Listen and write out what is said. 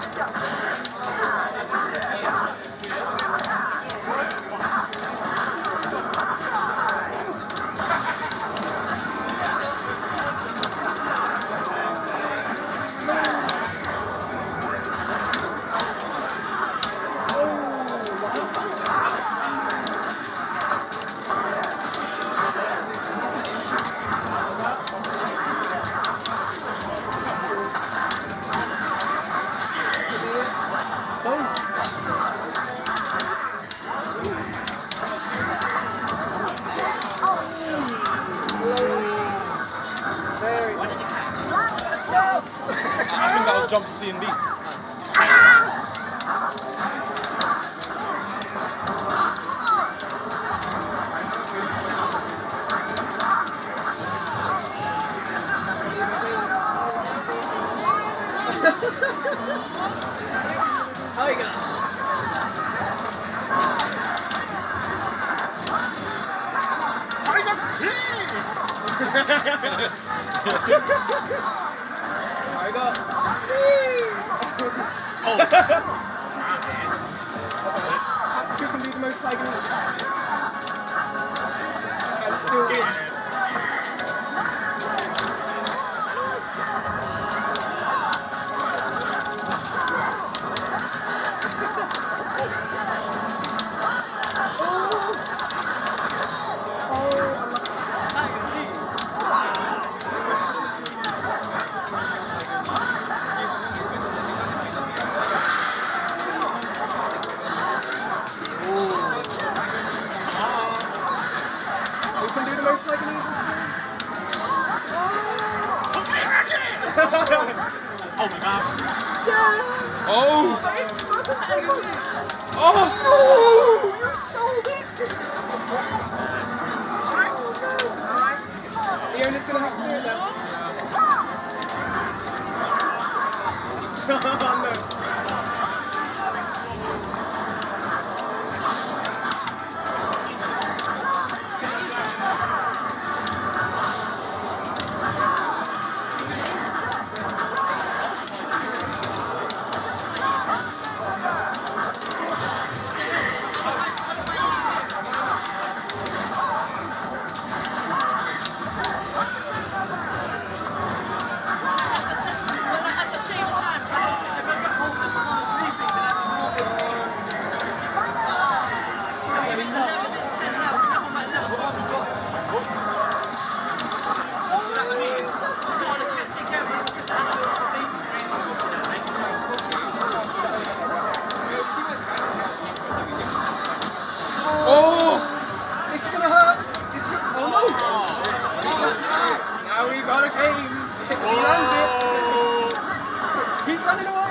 向。Jump to C and D. Tiger. Tiger. Oh. Who can be the most Tiger? And still win. Who oh my god. Yeah. Oh. oh. Oh. oh. You sold it. You're just gonna have to do it now. oh, no. ¡Dámelo!